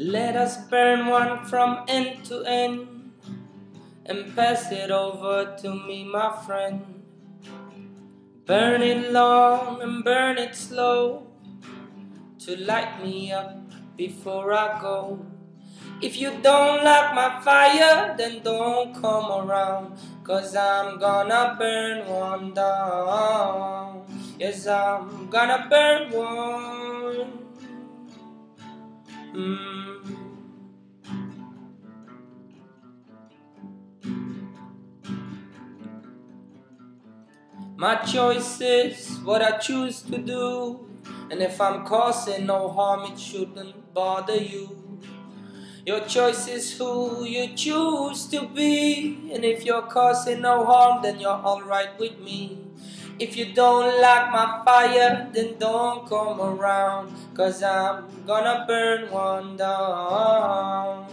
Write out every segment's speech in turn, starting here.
Let us burn one from end to end and pass it over to me, my friend. Burn it long and burn it slow to light me up before I go. If you don't like my fire, then don't come around. Cause I'm gonna burn one down. Yes, I'm gonna burn one. Mm. My choice is what I choose to do. And if I'm causing no harm, it shouldn't bother you. Your choice is who you choose to be. And if you're causing no harm, then you're alright with me. If you don't like my fire, then don't come around. Cause I'm gonna burn one down.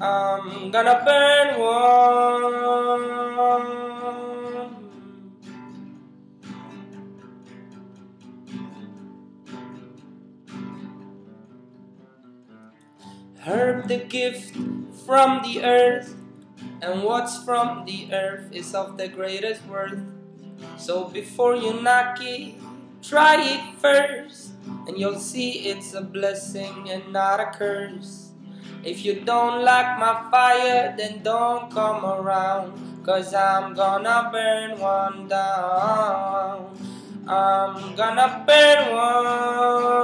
I'm gonna burn one. Heard the gift from the earth, and what's from the earth is of the greatest worth. So before you knock it, try it first, and you'll see it's a blessing and not a curse. If you don't like my fire, then don't come around, cause I'm gonna burn one down. I'm gonna burn one.